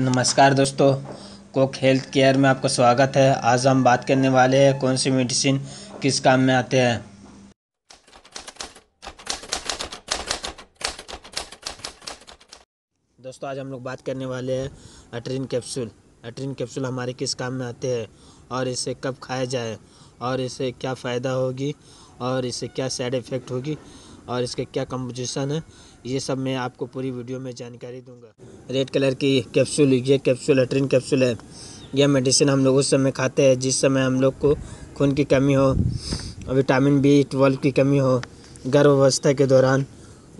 नमस्कार दोस्तों, Coke health care में आपका स्वागत है। आज हम बात करने वाले हैं कौन सी मेडिसिन किस काम में आते हैं। दोस्तों, आज हम लोग बात करने वाले हैं अट्रिन कैप्सूल। अट्रिन कैप्सूल हमारे किस काम में आते हैं और इसे कब खाया जाए और इसे क्या फ़ायदा होगी और इसे क्या साइड इफ़ेक्ट होगी। और इसके क्या कंपोजिशन है, ये सब मैं आपको पूरी वीडियो में जानकारी दूँगा। रेड कलर की कैप्सूल ये कैप्सूल एट्रिन कैप्सूल है। यह मेडिसिन हम लोग उस समय खाते हैं, जिस समय हम लोग को खून की कमी हो विटामिन बी ट्वेल्व की कमी हो, गर्भावस्था के दौरान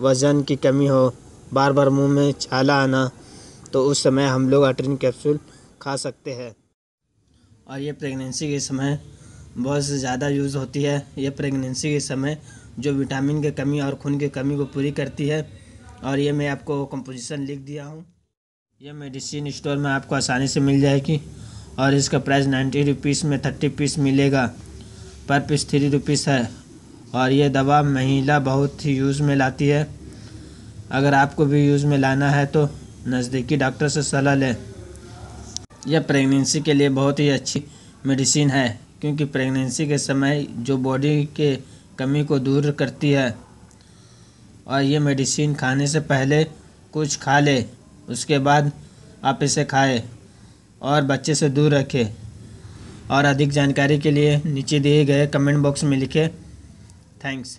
वज़न की कमी हो बार बार मुँह में छाला आना तो उस समय हम लोग अट्रिन कैप्सूल खा सकते हैं। और ये प्रेगनेंसी के समय बहुत ज़्यादा यूज़ होती है। ये प्रेगनेंसी के समय जो विटामिन की कमी और खून की कमी को पूरी करती है। और ये मैं आपको कंपोजिशन लिख दिया हूँ। यह मेडिसिन स्टोर में आपको आसानी से मिल जाएगी। और इसका प्राइस नाइन्टी रुपीज़ में थर्टी पीस मिलेगा। पर पीस थ्री रुपीज़ है। और ये दवा महिला बहुत ही यूज़ में लाती है। अगर आपको भी यूज़ में लाना है तो नज़दीकी डॉक्टर से सलाह लें। यह प्रेगनेंसी के लिए बहुत ही अच्छी मेडिसिन है। क्योंकि प्रेगनेंसी के समय जो बॉडी के कमी को दूर करती है और ये मेडिसिन खाने से पहले कुछ खा ले, उसके बाद आप इसे खाएँ और बच्चे से दूर रखें। और अधिक जानकारी के लिए नीचे दिए गए कमेंट बॉक्स में लिखें। थैंक्स